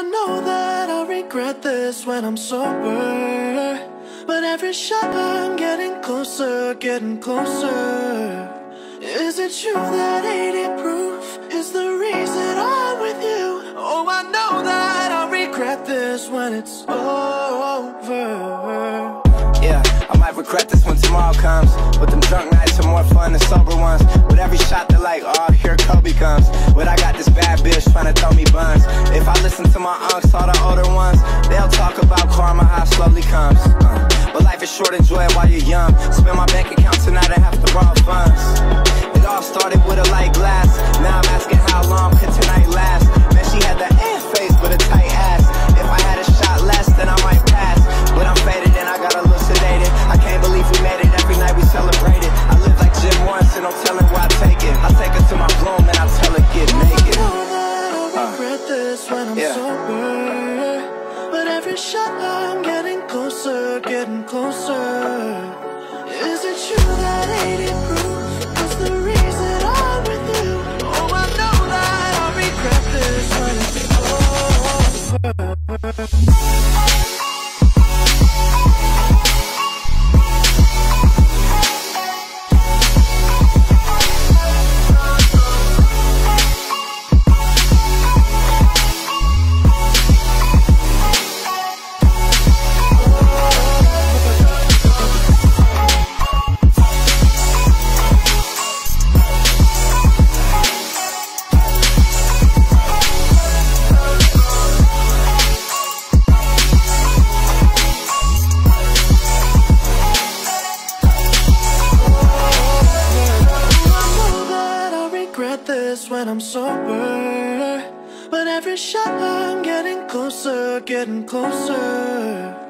I know that I'll regret this when I'm sober. But every shot I'm getting closer, getting closer. Is it true that 80 proof is the reason I'm with you? Oh, I know that I'll regret this when it's over. Yeah, I might regret this when tomorrow comes. But them drunk nights are more fun than sober ones. With every shot, they're like, oh, here Kobe comes. But I got this bad to throw me buns. If I listen to my unks, all the older ones, they'll talk about karma, how slowly comes. Uh, but life is short, enjoy it while you're young. Spend my bank account tonight, I have to borrow funds. It all started with a light glass. Now I'm asking how long could tonight last. Man, she had the ass face, but a tight ass. If I had a shot less, then I might pass. But I'm faded and I got a little sedated. I can't believe we made it. Every night we celebrated. I live like Jim Morrison, no telling where when I'm yeah. sober. But every shot I'm getting closer, getting closer. Is it true that 80 this when I'm sober. But every shot I'm getting closer, getting closer.